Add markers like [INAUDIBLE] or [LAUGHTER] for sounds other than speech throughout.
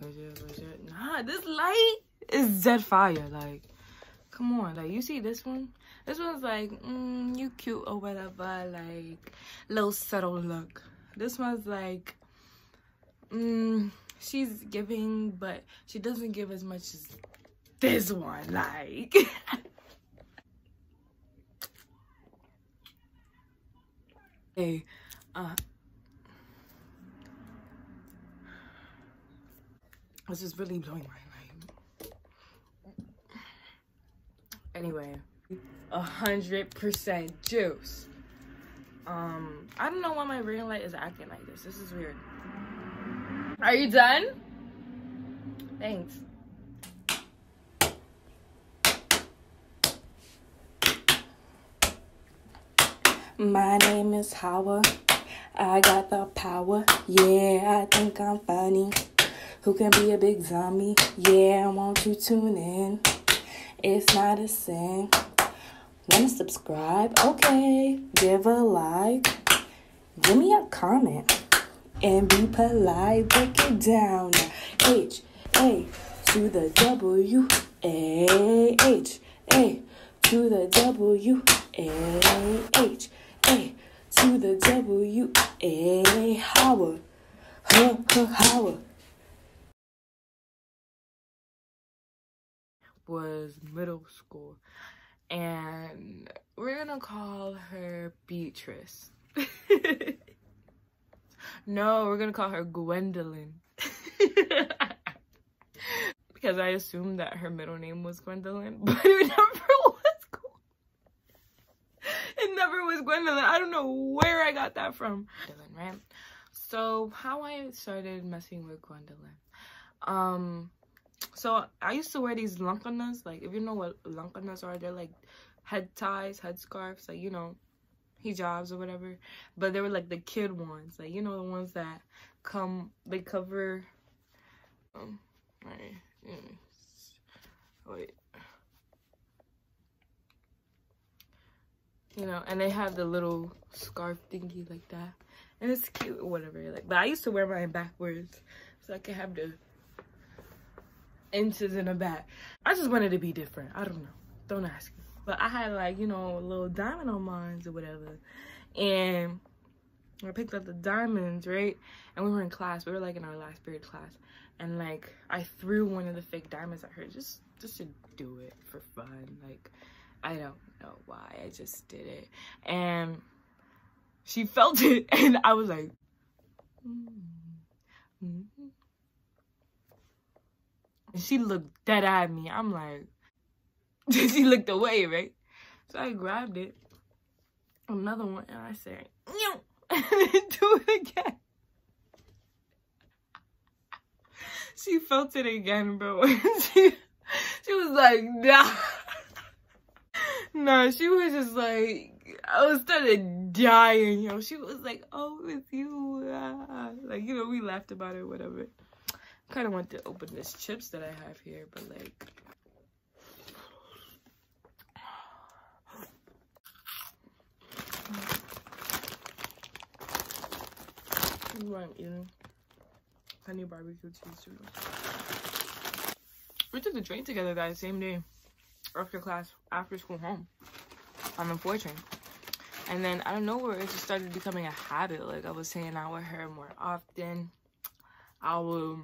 Nah, this light is dead fire. Like, come on. Like, you see this one? This one's like, mm, you cute or whatever. Like, little subtle look. This one's like, mm, she's giving, but she doesn't give as much as this one. Like, [LAUGHS] hey, uh, this is really blowing my mind. Anyway, a hundred percent juice. Um, I don't know why my ring light is acting like this. This is weird. Are you done? Thanks. My name is Hawa. I got the power. Yeah, I think I'm funny. Who can be a big zombie? Yeah, won't you tune in? It's not a sin. Wanna subscribe? Okay. Give a like. Give me a comment. And be polite. Break it down. H A to the W A H A to the W A H A to the W A Hawa. Huh, huh, Hawa. Was middle school and we're gonna call her Beatrice. [LAUGHS] no, we're gonna call her Gwendolyn. [LAUGHS] because I assumed that her middle name was Gwendolyn, [LAUGHS] but it never was. It never was Gwendolyn. I don't know where I got that from. Gwendolyn, right? So how I started messing with Gwendolyn. Um, so I used to wear these lankanas. Like, if you know what lankanas are, they're like head ties, head scarves, like, you know, hijabs or whatever. But they were like the kid ones, like, you know, the ones that come, they cover, um, right, wait. You know, and they have the little scarf thingy like that. And it's cute whatever. Like, but I used to wear mine backwards so I could have the inches in the back. I just wanted to be different. I don't know. Don't ask me. But I had like, you know, a little diamond on mine or whatever. And I picked up the diamonds, right? And we were in class. We were like in our last period class. And like I threw one of the fake diamonds at her just just to do it for fun. Like I don't know why. I just did it. And she felt [LAUGHS] it and I was like mm -hmm. And she looked dead at me. I'm like, [LAUGHS] she looked away, right? So I grabbed it, another one, and I said, no, [LAUGHS] and do it again. [LAUGHS] She felt it again, bro. she, she was like, nah. nah, she was just like, I was started dying, yo. She was like, oh, it's you. Ah. Like, you know, we laughed about it, whatever kind of want to open this chips that I have here, but like. [SIGHS] What I'm eating. Honey barbecue cheese doodles. We took the train together that same day after class, after school home on the 4 train. And then I don't know where it just started becoming a habit. Like I was hanging out with her more often. I would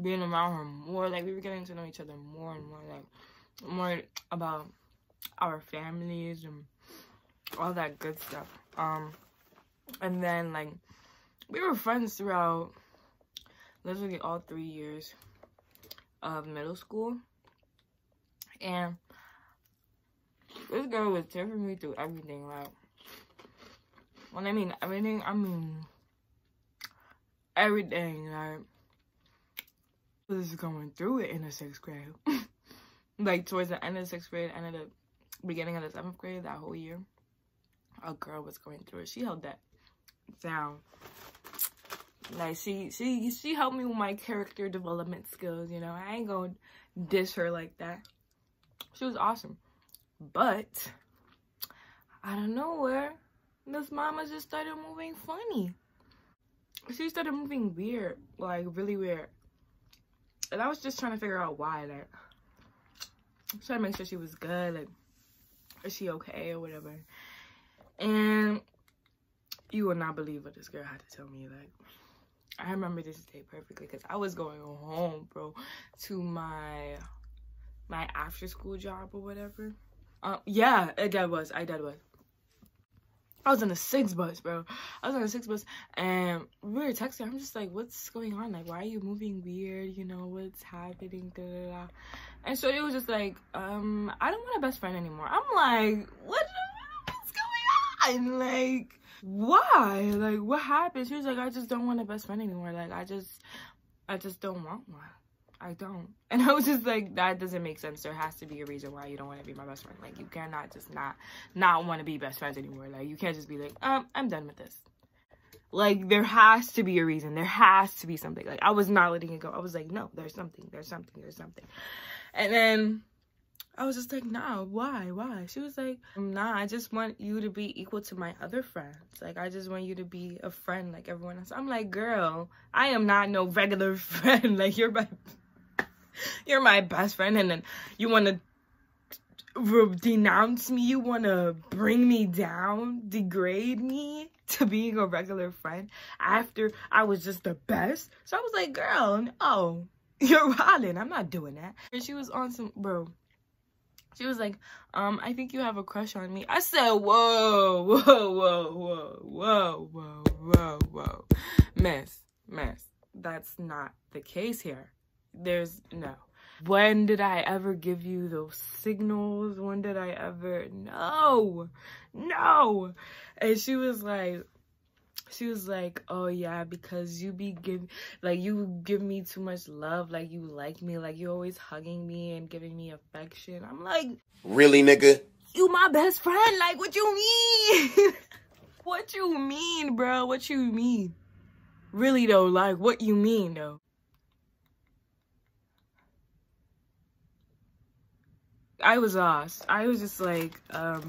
being around her more. Like we were getting to know each other more and more. Like more about our families and all that good stuff. Um, and then like we were friends throughout literally all three years of middle school. And this girl was taking me through everything. Like when I mean everything, I mean everything. Like was going through it in the sixth grade. [LAUGHS] like towards the end of the sixth grade, end of the beginning of the seventh grade, that whole year, a girl was going through it. She held that down. Like she she she helped me with my character development skills, you know. I ain't gonna dish her like that. She was awesome. But out of nowhere, this mama just started moving funny. She started moving weird, like really weird and I was just trying to figure out why. Like, trying to make sure she was good. Like, is she okay or whatever? And you will not believe what this girl had to tell me. Like, I remember this day perfectly because I was going home, bro, to my my after school job or whatever. Um, yeah, that was. I did was. I was on the six bus, bro. I was on the six bus, and we were texting. I'm just like, "What's going on? Like, why are you moving weird? You know, what's happening?" Da, da, da. And so it was just like, um, I don't want a best friend anymore. I'm like, what? What's going on? Like, why? Like, what happened? She was like, I just don't want a best friend anymore. Like, I just, I just don't want one. I don't. [LAUGHS] And I was just like, that doesn't make sense. There has to be a reason why you don't want to be my best friend. Like, you cannot just not, not want to be best friends anymore. Like, you can't just be like, um, I'm done with this. Like, there has to be a reason. There has to be something. Like, I was not letting it go. I was like, no, there's something. There's something. There's something. And then I was just like, nah, why? Why? She was like, nah, I just want you to be equal to my other friends. Like, I just want you to be a friend like everyone else. I'm like, girl, I am not no regular [LAUGHS] friend. like, you're my, you're my best friend. And then you want to denounce me. You want to bring me down, degrade me to being a regular friend after I was just the best. So I was like, girl, no, you're wilding. I'm not doing that. And she was on some, bro she was like, um, I think you have a crush on me. I said, whoa, whoa, whoa, whoa, whoa, whoa, whoa, whoa. Miss, miss, that's not the case here. There's no. When did I ever give you those signals? When did I ever? No, no. And she was like, she was like, "Oh yeah, because you be give like you give me too much love, like you like me, like you always hugging me and giving me affection." I'm like, "Really, nigga? You my best friend? Like what you mean? [LAUGHS] what you mean, bro? What you mean? Really though, like what you mean though?" I was lost. I was just like, um,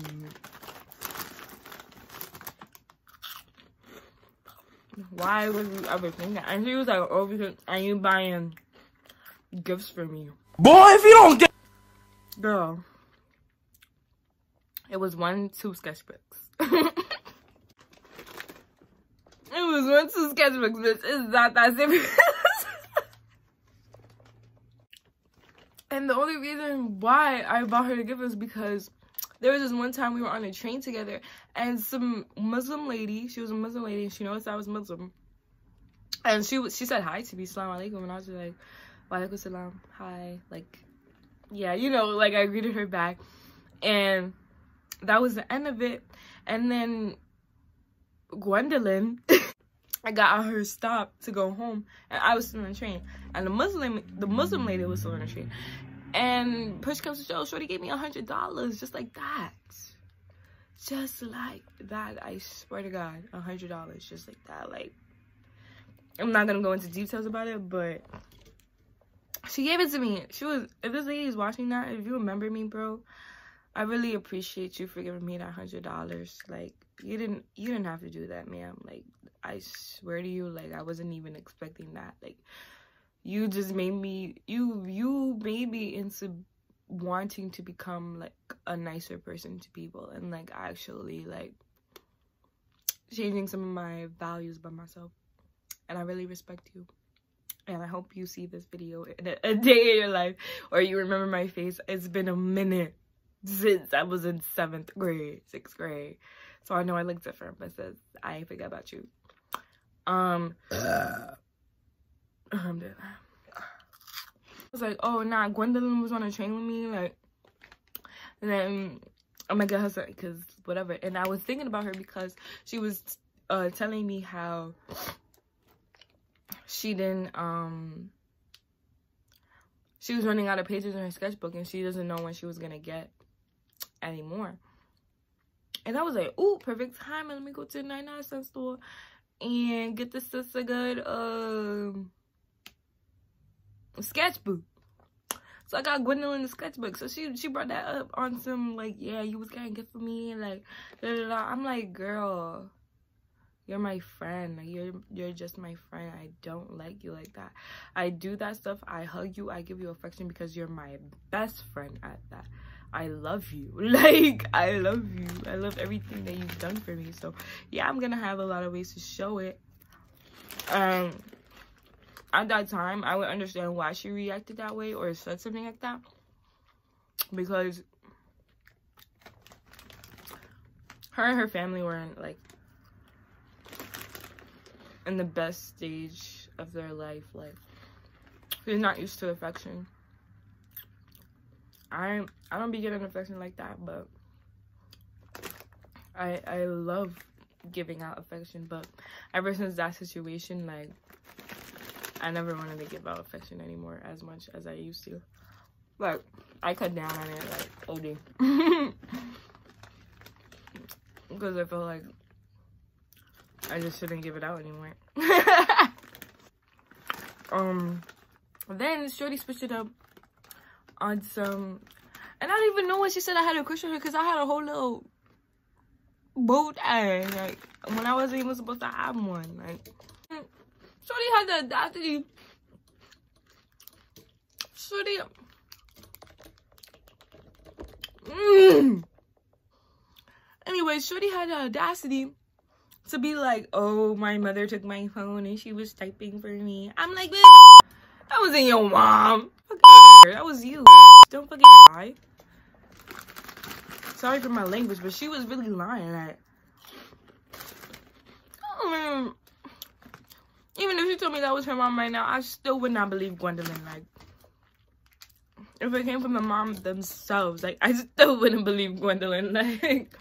why would you ever think that? And she was like, oh, because are you buying gifts for me? Boy, if you don't get... Girl. It was one, two sketchbooks. [LAUGHS] it was one, two sketchbooks, bitch. It's not that serious. [LAUGHS] and the only reason why I bought her the gift was because there was this one time we were on a train together and some Muslim lady, she was a Muslim lady, and she noticed I was Muslim. And she she said hi to me, salam alaikum, and I was like, wa alaikum salam, hi. Like, yeah, you know, like I greeted her back. And that was the end of it. And then Gwendolyn, [LAUGHS] I got her stop to go home, and I was still on the train. And the Muslim, the Muslim lady was still on the train. And push comes to shove, Shorty gave me a hundred dollars just like that. Just like that. I swear to God, a hundred dollars just like that. Like, I'm not gonna go into details about it, but she gave it to me. She was, if this lady is watching that, if you remember me, bro, I really appreciate you for giving me that hundred dollars. Like, you didn't, you didn't have to do that, ma'am. Like, I swear to you, like, I wasn't even expecting that. Like, you just made me you you made me into wanting to become like a nicer person to people and like actually like changing some of my values by myself. And i really respect you. And i hope you see this video in a, a day in your life or you remember my face. It's been a minute since i was in seventh grade sixth grade. So i know i look different but says i forget about you. Um uh. I was like, oh, nah, Gwendolyn was on a train with me, like, and then I'm gonna get her because whatever. And I was thinking about her because she was uh, telling me how she didn't, um, she was running out of pages in her sketchbook and she doesn't know when she was gonna get any more. And I was like, ooh, perfect time. Let me go to the 99 cent store and get this sister good, um, sketchbook. So I got Gwendolyn the sketchbook. So she she brought that up on some like, yeah, you was getting gift for me like da, da, da. I'm like, girl, you're my friend. Like you're you're just my friend. I don't like you like that. I do that stuff. I hug you. I give you affection because you're my best friend at that. I love you. [LAUGHS] Like I love you. I love everything that you've done for me. So yeah, I'm gonna have a lot of ways to show it. Um at that time I would understand why she reacted that way or said something like that. Because her and her family weren't like in the best stage of their life. Like she's not used to affection. I I don't be getting affection like that, but I I love giving out affection, but ever since that situation, like I never wanted to give out affection anymore as much as I used to. Like I cut down on it like OD. because [LAUGHS] I felt like I just shouldn't give it out anymore. [LAUGHS] um, then Shorty switched it up on some, and I don't even know what she said I had a crush on her because I had a whole little bow tie, like when I wasn't even supposed to have one. Like, Shorty had the audacity. Shorty. Mmm. Anyway, Shorty had the audacity to be like, oh, my mother took my phone and she was typing for me. I'm like, that wasn't your mom. That was you. Don't fucking lie. Sorry for my language, but she was really lying. Like, oh, even if she told me that was her mom right now, I still would not believe Gwendolyn. Like, if it came from the mom themselves, like, I still wouldn't believe Gwendolyn. [LAUGHS] Like,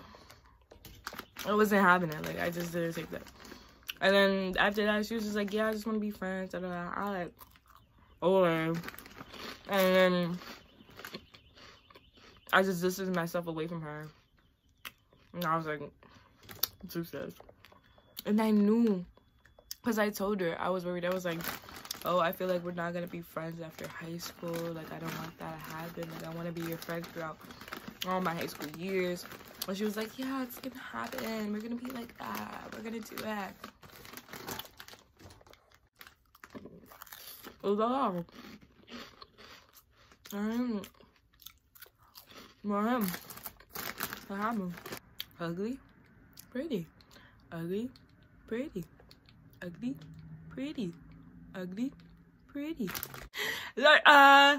I wasn't having it. Like I just didn't take that. And then after that, she was just like, "Yeah, I just want to be friends." Da, da, da. I like, oh, and then I just distanced myself away from her. And I was like, success. And I knew, because I told her, I was worried. I was like, oh, I feel like we're not to be friends after high school. Like, I don't want that to happen. Like, I want to be your friend throughout all my high school years. And she was like, yeah, it's gonna happen. We're gonna be like that. We're gonna do that. Wow. Um, what happened? Ugly, pretty. Ugly, pretty. Ugly, pretty. Ugly, pretty. Like, uh,